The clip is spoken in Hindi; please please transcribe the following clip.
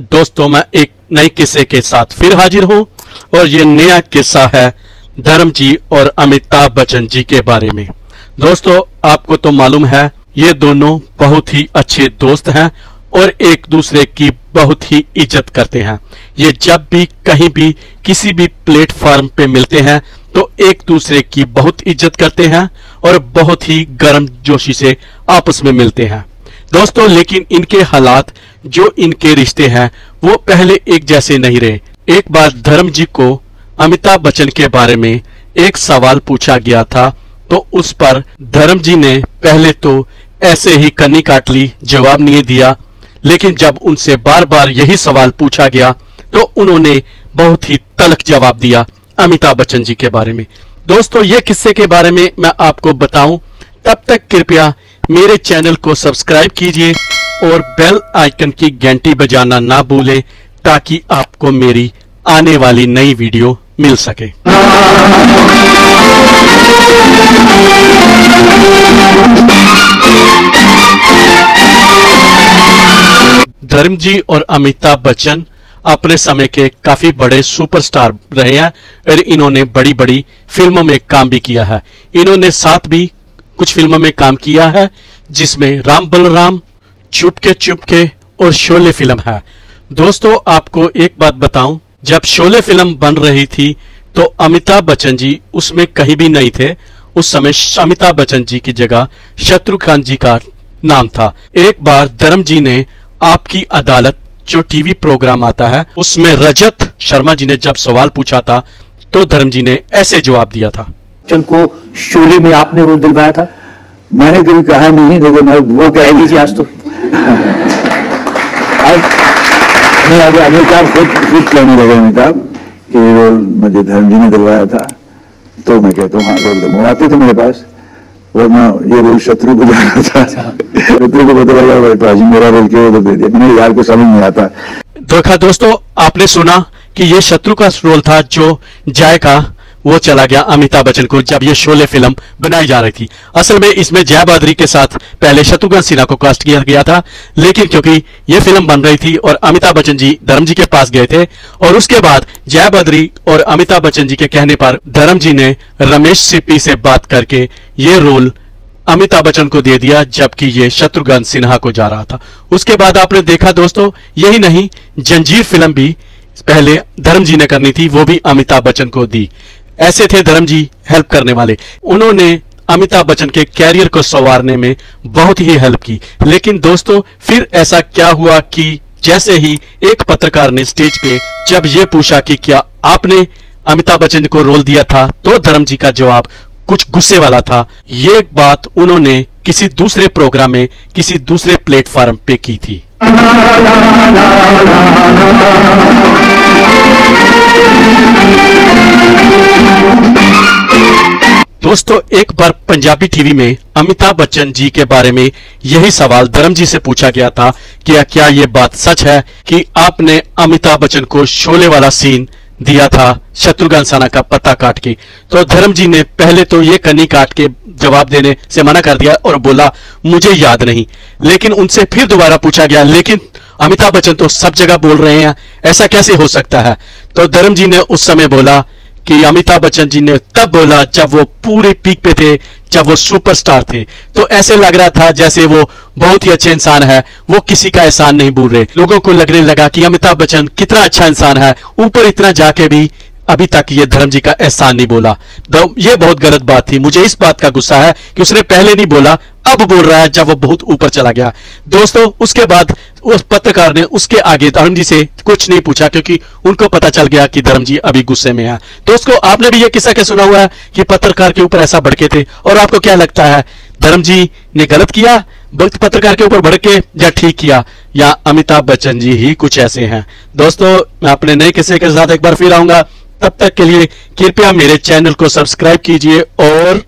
दोस्तों, मैं एक नए किस्से के साथ फिर हाजिर हूँ और ये नया किस्सा है धर्म जी और अमिताभ बच्चन जी के बारे में। दोस्तों, आपको तो मालूम है, ये दोनों बहुत ही अच्छे दोस्त हैं और एक दूसरे की बहुत ही इज़्ज़त करते हैं। ये जब भी कहीं भी किसी भी प्लेटफॉर्म पे मिलते हैं तो एक दूसरे की बहुत इज़्ज़त करते हैं और बहुत ही गर्म जोशी से आपस में मिलते हैं। दोस्तों, लेकिन इनके हालात, जो इनके रिश्ते हैं, वो पहले एक जैसे नहीं रहे। एक बार धर्म जी को अमिताभ बच्चन के बारे में एक सवाल पूछा गया था तो उस पर धर्म जी ने पहले तो ऐसे ही कन्नी काट ली, जवाब नहीं दिया। लेकिन जब उनसे बार बार यही सवाल पूछा गया तो उन्होंने बहुत ही तलख जवाब दिया अमिताभ बच्चन जी के बारे में। दोस्तों, ये किस्से के बारे में मैं आपको बताऊँ, तब तक कृपया मेरे चैनल को सब्सक्राइब कीजिए और बेल आइकन की घंटी बजाना ना भूलें ताकि आपको मेरी आने वाली नई वीडियो मिल सके। धर्म जी और अमिताभ बच्चन अपने समय के काफ़ी बड़े सुपरस्टार रहे हैं और इन्होंने बड़ी बड़ी फ़िल्मों में काम भी किया है। इन्होंने साथ भी कुछ फ़िल्मों में काम किया है, जिसमें राम बलराम, चुपके चुपके और शोले फ़िल्म है। दोस्तों, आपको एक बात बताऊँ, जब शोले फ़िल्म बन रही थी तो अमिताभ बच्चन जी उसमें कहीं भी नहीं थे। उस समय अमिताभ बच्चन जी की जगह शत्रुघ्न जी का नाम था। एक बार धर्म जी ने आपकी अदालत, जो टीवी प्रोग्राम आता है, उसमें रजत शर्मा जी ने जब सवाल पूछा था तो धर्म जी ने ऐसे जवाब दिया था। बच्चन को शोले में आपने रोल दिलवाया था? मैंने कभी कहा नहीं देखो मैं वो कह दीजिए आज तो। मैं अमिताभ खुद खुद कहने लगे अमिताभ कि ये रोल मुझे धर्म जी ने दिलवाया था तो मैं कहता हूँ हाँ रोल दिलवा आते थे मेरे पास वरना ये रोल शत्रु को जाना था। शत्रु को पता लगा भाई पाजी मेरा रोल क्यों तो दे दिया? मैंने यार को समझ नहीं आता। देखा दोस्तों आपने सुना कि ये शत्रु का रोल था जो जय का वो चला गया अमिताभ बच्चन को जब ये शोले फ़िल्म बनाई जा रही थी। असल में इसमें जय बहादुरी के साथ पहले शत्रुघ्न सिन्हा को कास्ट किया गया था, लेकिन क्योंकि ये फ़िल्म बन रही थी और अमिताभ बच्चन जी धर्म जी के पास गए थे, और उसके बाद जय बहादुरी और अमिताभ बच्चन जी के कहने पर धर्म जी ने रमेश सिप्पी से बात करके ये रोल अमिताभ बच्चन को दे दिया, जबकि ये शत्रुघ्न सिन्हा को जा रहा था। उसके बाद आपने देखा दोस्तों, यही नहीं, जंजीर फ़िल्म भी पहले धर्म जी ने करनी थी, वो भी अमिताभ बच्चन को दी। ऐसे थे धर्म जी हेल्प करने वाले। उन्होंने अमिताभ बच्चन के कैरियर को संवारने में बहुत ही हेल्प की। लेकिन दोस्तों, फिर ऐसा क्या हुआ कि जैसे ही एक पत्रकार ने स्टेज पे जब ये पूछा कि क्या आपने अमिताभ बच्चन को रोल दिया था तो धर्म जी का जवाब कुछ गुस्से वाला था। ये बात उन्होंने किसी दूसरे प्रोग्राम में, किसी दूसरे प्लेटफॉर्म पे की थी। दोस्तों, एक बार पंजाबी टीवी में अमिताभ बच्चन जी के बारे में यही सवाल धर्म जी से पूछा गया था कि क्या ये बात सच है कि आपने अमिताभ बच्चन को शोले वाला सीन दिया था, शत्रुघ्न साना का पत्ता काट के? तो धर्म जी ने पहले तो ये कनी काट के जवाब देने से मना कर दिया और बोला, मुझे याद नहीं। लेकिन उनसे फिर दोबारा पूछा गया, लेकिन अमिताभ बच्चन तो सब जगह बोल रहे हैं, ऐसा कैसे हो सकता है? तो धर्म जी ने उस समय बोला कि अमिताभ बच्चन जी ने तब बोला जब वो पूरे पीक पे थे, जब वो सुपरस्टार थे। तो ऐसे लग रहा था जैसे वो बहुत ही अच्छे इंसान है, वो किसी का एहसान नहीं भूल रहे। लोगों को लगने लगा कि अमिताभ बच्चन कितना अच्छा इंसान है, ऊपर इतना जाके भी अभी तक ये धर्म जी का एहसान नहीं बोला। तो ये बहुत गलत बात थी। मुझे इस बात का गुस्सा है कि उसने पहले नहीं बोला अब बोल रहा है, जब वो बहुत ऊपर चला गया। दोस्तों, उसके बाद उस पत्रकार ने उसके आगे धर्म जी से कुछ नहीं पूछा, क्योंकि उनको पता चल गया कि धर्म जी अभी गुस्से में है। दोस्तों, आपने भी ये किस्सा क्या सुना हुआ है कि पत्रकार के ऊपर ऐसा भड़के थे? और आपको क्या लगता है धर्म जी ने गलत किया? पत्रकार के ऊपर भड़के या ठीक किया? या अमिताभ बच्चन जी ही कुछ ऐसे हैं? दोस्तों, मैं अपने नए किस्से के साथ एक बार फिर आऊँगा। तब तक के लिए कृपया मेरे चैनल को सब्सक्राइब कीजिए और